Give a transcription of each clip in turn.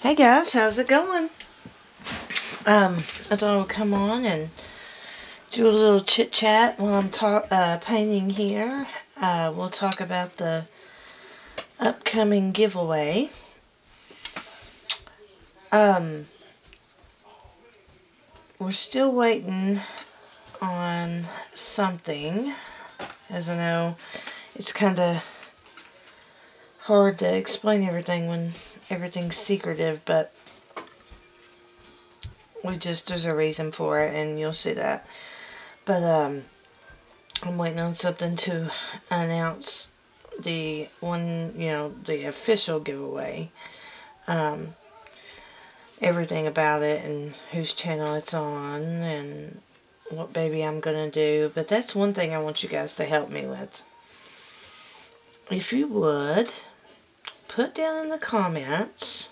Hey guys, how's it going? Um, I thought I would come on and do a little chit chat while I'm talk uh, painting here. Uh, we'll talk about the upcoming giveaway. Um, we're still waiting on something. As I know, it's kind of hard to explain everything when everything's secretive, but we just, there's a reason for it, and you'll see that. But, um, I'm waiting on something to announce the one, you know, the official giveaway. Um, everything about it and whose channel it's on and what baby I'm going to do. But that's one thing I want you guys to help me with. If you would, put down in the comments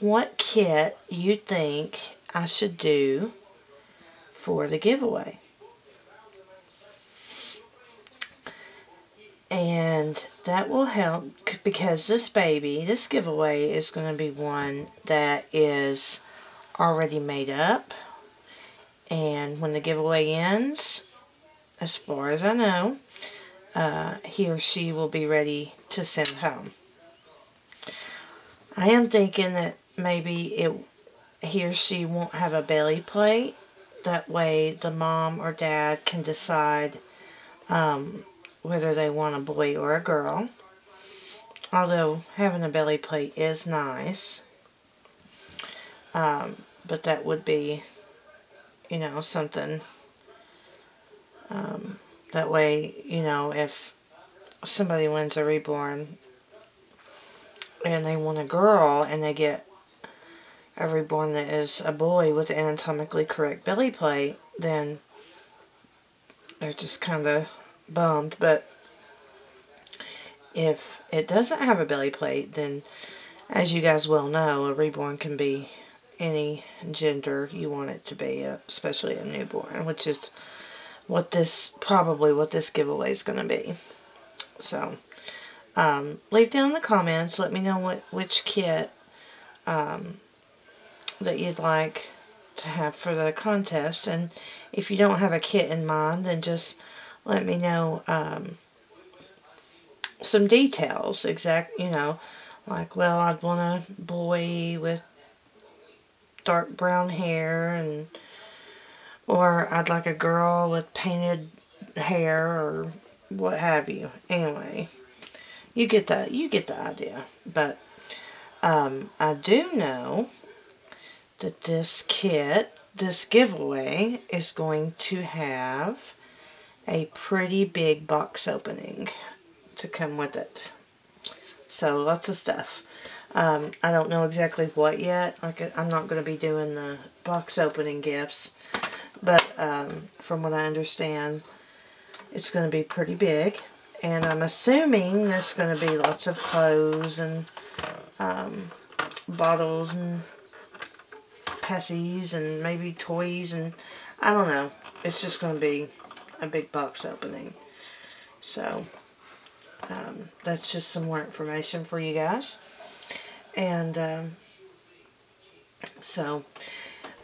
what kit you think I should do for the giveaway. And that will help because this baby, this giveaway is going to be one that is already made up. And when the giveaway ends, as far as I know, uh, he or she will be ready to send home. I am thinking that maybe it he or she won't have a belly plate. That way the mom or dad can decide um, whether they want a boy or a girl. Although having a belly plate is nice. Um, but that would be, you know, something. Um, that way, you know, if somebody wins a reborn, and they want a girl and they get a reborn that is a boy with anatomically correct belly plate, then they're just kind of bummed. But if it doesn't have a belly plate, then as you guys well know, a reborn can be any gender you want it to be, uh, especially a newborn, which is what this, probably what this giveaway is going to be. So, um, leave down in the comments. Let me know what which kit um, that you'd like to have for the contest. And if you don't have a kit in mind, then just let me know um, some details. Exact, you know, like, well, I'd want a boy with dark brown hair and or I'd like a girl with painted hair or what have you. Anyway, you get the you get the idea. But um, I do know that this kit, this giveaway, is going to have a pretty big box opening to come with it. So lots of stuff. Um, I don't know exactly what yet. Like I'm not going to be doing the box opening gifts. But um, from what I understand, it's going to be pretty big. And I'm assuming there's going to be lots of clothes and um, bottles and pessies and maybe toys and I don't know. It's just going to be a big box opening. So, um, that's just some more information for you guys. And, um, so,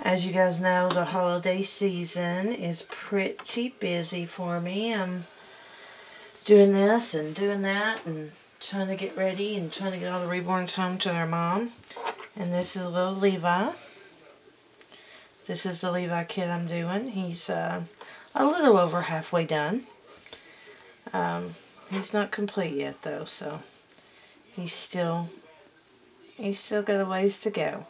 as you guys know, the holiday season is pretty busy for me. I'm doing this and doing that and trying to get ready and trying to get all the reborns home to their mom. And this is little Levi. This is the Levi kit I'm doing. He's uh, a little over halfway done. Um, he's not complete yet though, so he's still he's still got a ways to go.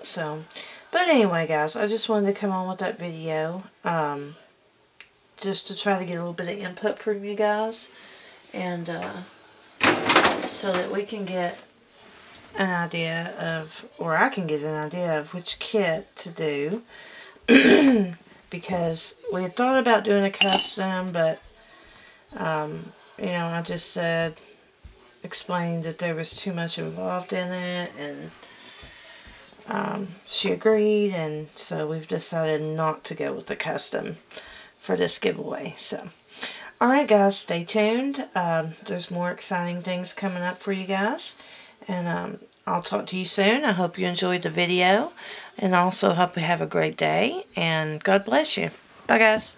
So, but anyway guys, I just wanted to come on with that video. Um, just to try to get a little bit of input from you guys. And uh, so that we can get an idea of or I can get an idea of which kit to do. Because we had thought about doing a custom but um, you know I just said explained that there was too much involved in it and um, she agreed and so we've decided not to go with the custom for this giveaway. So, alright guys, stay tuned. Um, there's more exciting things coming up for you guys. And um, I'll talk to you soon. I hope you enjoyed the video. And also hope you have a great day. And God bless you. Bye, guys.